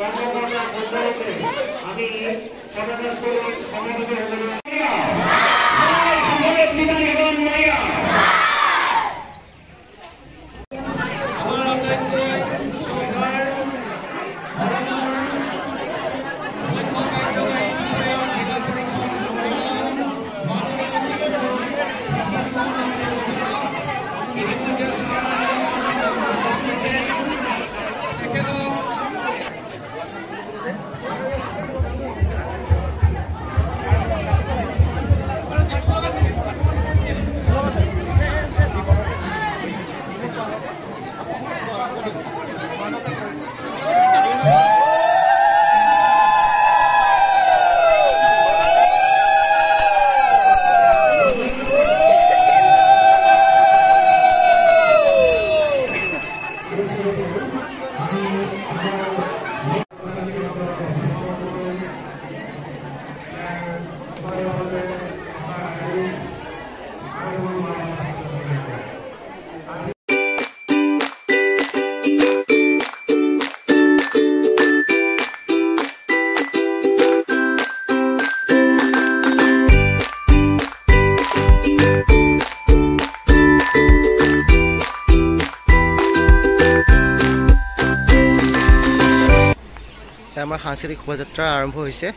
কর্মকর্তা মন্ডলীতে আমি সমাবেশ করে সমাবেশ আমাৰ সাংস্কৃতিক শোভাযাত্ৰা আৰম্ভ হৈছে।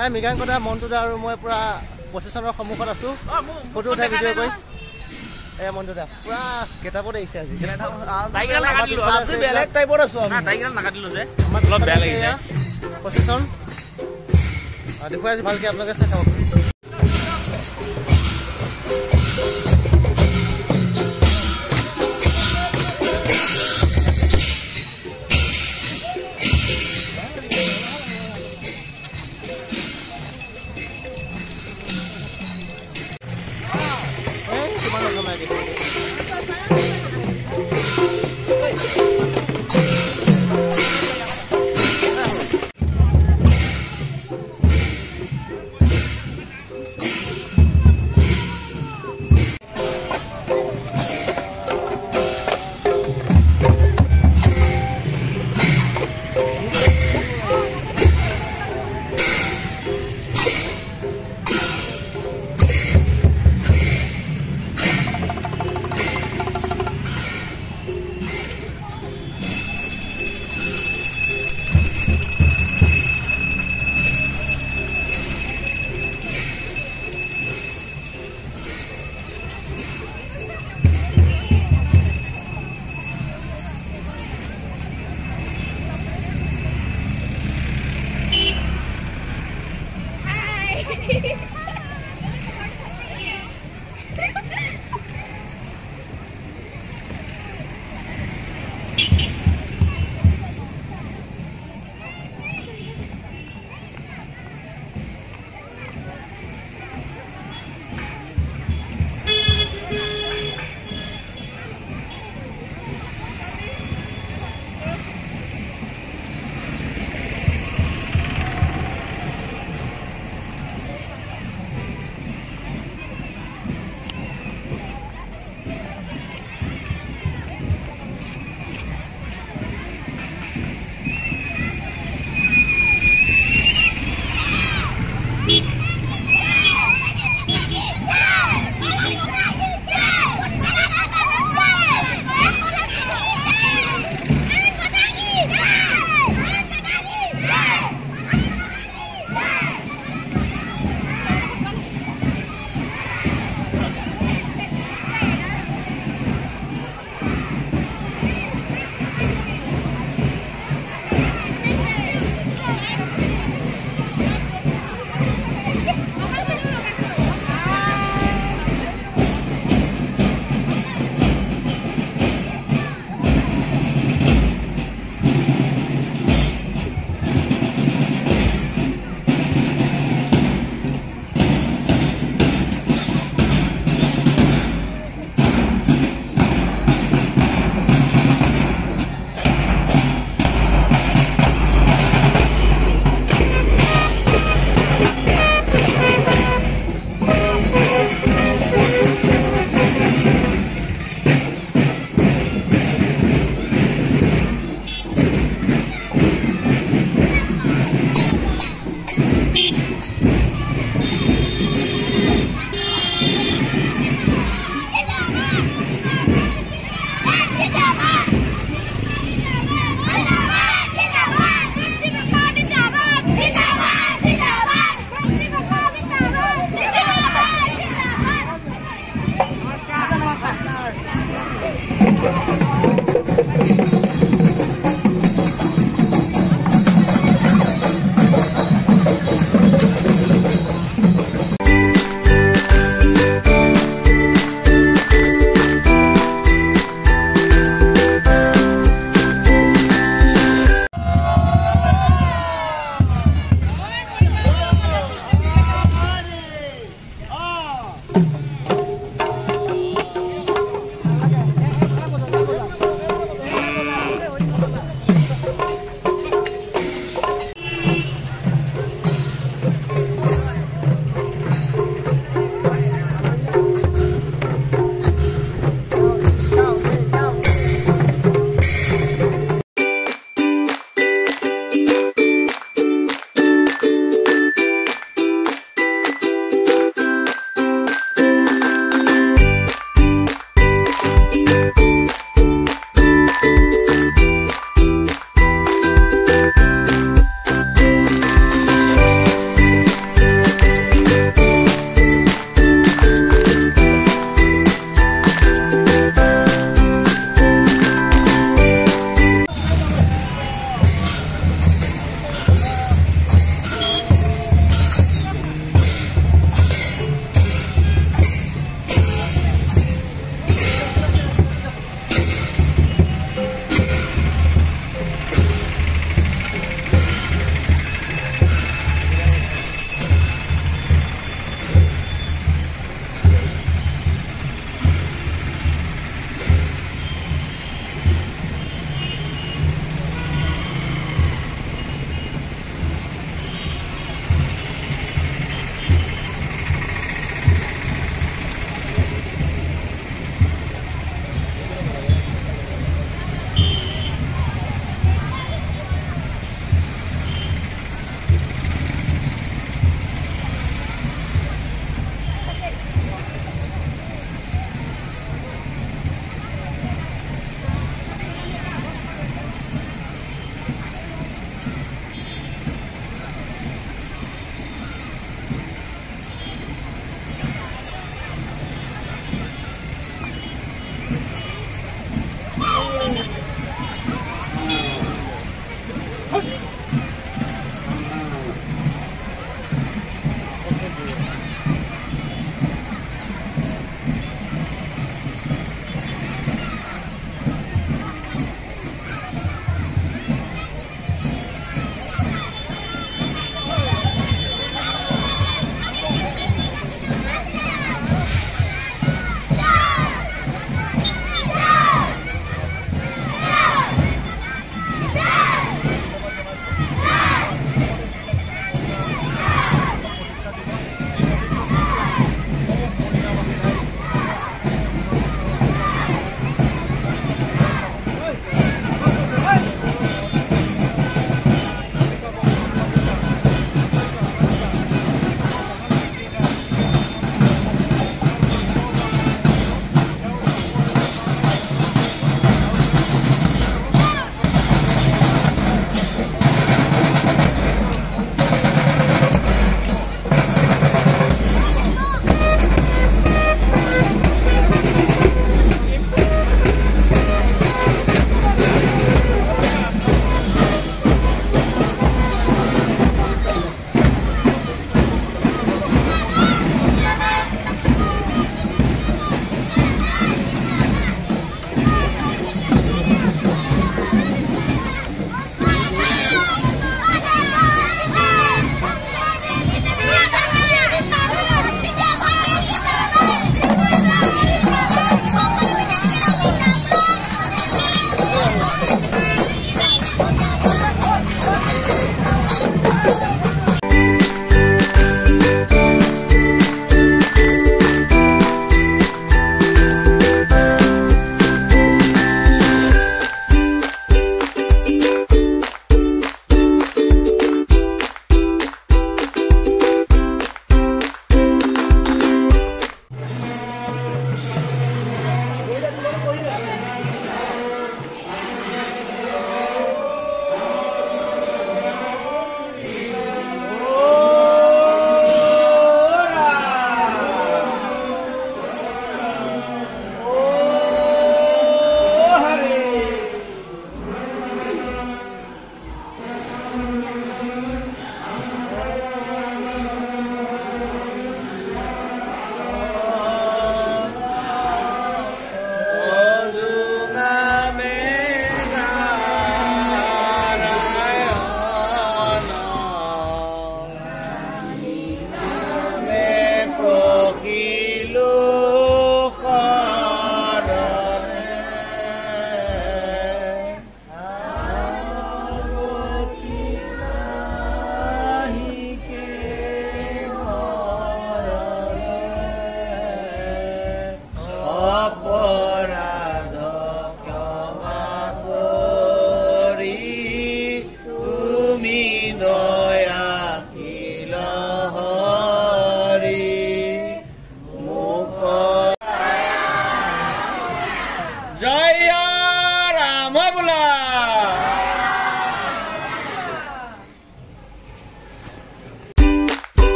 এ মৃগাংক দা মণ্টু দা আৰু মই পূৰা প্ৰচেশ্যনৰ সন্মুখত আছোঁ। ফটো উঠাই ভিডিঅ' কৰি। এ মণ্টু দা পূৰা গেটাপত আহিছে আজি। আজি বেলেগ টাইপত আছোঁ না চাইকেল নাকাটিলো যে। আমাৰ অলপ বেয়া লাগিছে। প্ৰচেশ্যন দেখুৱাই আছোঁ ভালকৈ আপোনালোকে চাই থাকক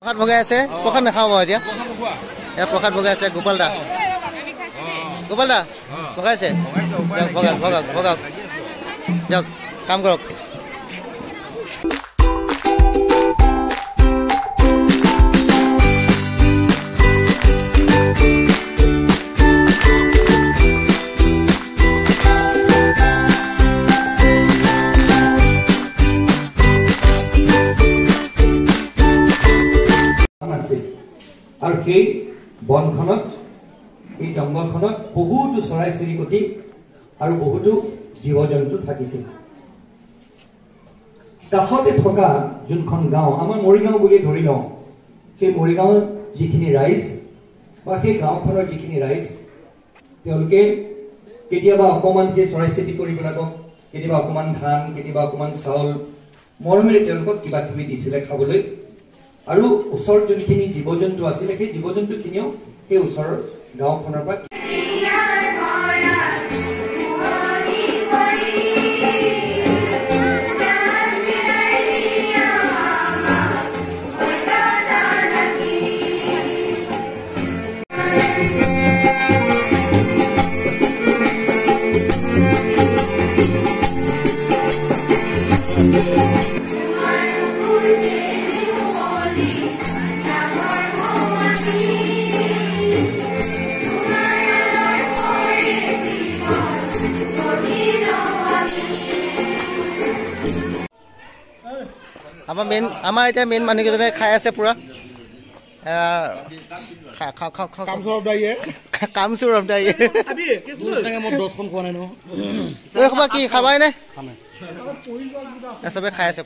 প্ৰসাদ ভগাই আছে। প্ৰসাদ নাখাওঁ মই এতিয়া। এয়া প্ৰসাদ ভগাই আছে গোপাল দা। গোপাল দা ভগাইছে? দিয়ক ভগাওক ভগাওক ভগাওক। দিয়ক কাম কৰক। সেই বনখনত এই জংঘলখনত বহুতো চৰাই চিৰিকটি আৰু বহুতো জীৱ জন্তু থাকিছিল। কাষতে থকা যোনখন গাঁও আমাৰ মৰিগাঁও বুলি ধৰি লওঁ সেই মৰিগাঁৱৰ যিখিনি ৰাইজ বা সেই গাঁওখনৰ যিখিনি ৰাইজ তেওঁলোকে কেতিয়াবা অকণমান সেই চৰাই চিৰিকটিবিলাকক কেতিয়াবা অকণমান ধান কেতিয়াবা অকণমান চাউল মৰমেৰে তেওঁলোকক কিবা কিবি দিছিলে খাবলৈ। আৰু ওচৰত যোনখিনি জীৱ জন্তু আছিলে সেই জীৱ জন্তুখিনিও সেই ওচৰৰ গাঁওখনৰ পৰা আমাৰ মেইন আমাৰ এতিয়া মেইন মানুহকেইজনে খাই আছে পুৰা। কামচোৰ কি খাবাই নে? চবে খাই আছে